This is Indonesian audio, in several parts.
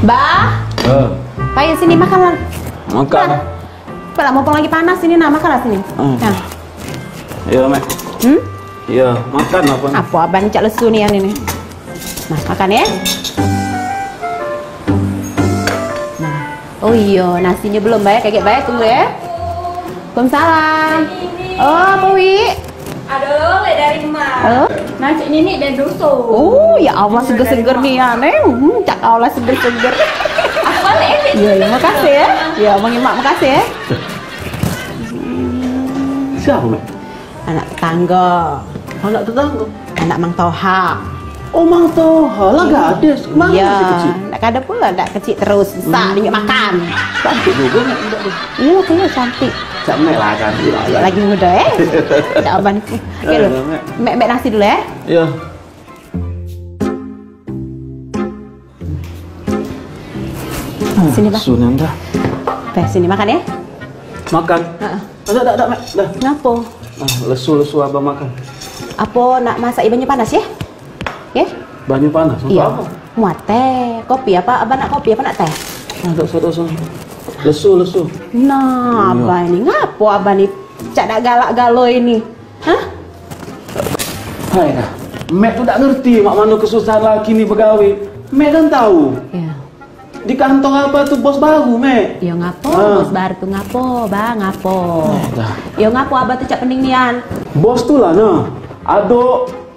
Bah, Eh, Payah sini makan. makan. Pak, mumpung lagi panas sini nah makanlah sini. Hmm. Nah. Iya, Mek. Hmm? Iya, makan apa? Apa abang cak lesu nih yang ini? Nah, makan ya. Nah, oh iya, nasinya belum bayar, kayak bayar tunggu ya. Waalaikumsalam. Oh, Pak Wi. Aduh, lek dari emak. Oh. Nasi ini dan dusun. Oh, ya Allah seger-seger nih ya, Neng. Hmm, cak Allah seger-seger. Aku balik. Iya, ya, makasih ya. Ya, Bang Imak makasih ya. Siapa, Mek? Anak tetangga, Anak tetangga. anak Mang Toha. Oh, Mang Toha lah gadis. Mana Iya, masih kecil? nak ada pula, nak kecil terus, besar, dia makan. Cantik juga. Iya, kayaknya cantik. Cak Mek lah, lah. Lagi muda ya. Tidak abang. Oke lu. Mek. Mek nasi dulu ya. Iya. Sini, Bang. Sunan dah. Teh sini makan ya. Makan. Heeh. Ada, ada, Mek. Dah. Ngapo? Ah, lesu-lesu abang makan. Apa nak masak ibannya panas ya? Ya? Banyu panas. Untuk Iya. apa? Muat teh, kopi apa? Abang nak kopi apa nak teh? Ada, ada, ada. Lesu, lesu. Nah, Iya. abang ini ngapo abang ini cak galak galo ini? Hah? Hai dah. Mek tu tak ngerti mak mana kesusahan laki ni pegawai. Mek kan tahu. Ya. Di kantor apa tu bos baru, Mek. Yo ngapo, Ah. bos baru tuh ngapo, bang ngapo. Dah. Yo ngapo abah tuh cak pening nian. Bos tu lah nah. Ada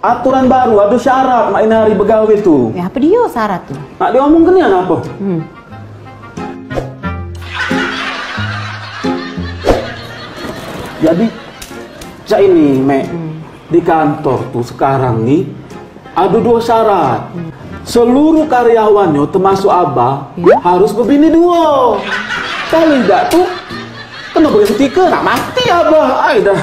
aturan baru, ada syarat mak ini hari pegawai tu. Ya apa dia syarat tuh? Nak diomong kenian apa? Hmm. Jadi cak ini, Mek. Di kantor tu sekarang ni ada dua syarat. Seluruh karyawannya termasuk abah Ya. harus berbini dua. Kalau tidak tuh kena berhenti ke nak mati abah. Ay dah.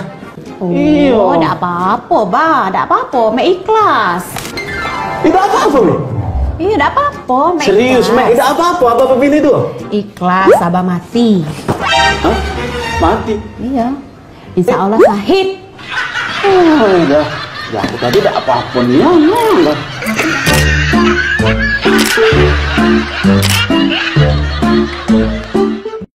Oh, Iya. tak apa-apa, bah, tak apa-apa, mek ikhlas. Tidak apa-apa, Mek. Iya, tak apa-apa, mek Serius. Mek. Tidak apa-apa abah berbini dua. Ikhlas, abah mati. Hah? Mati. Iya. Insya Allah sahid. Ay dah. Ya, aku tadi tidak apa-apa nih. Ya, ya, dah.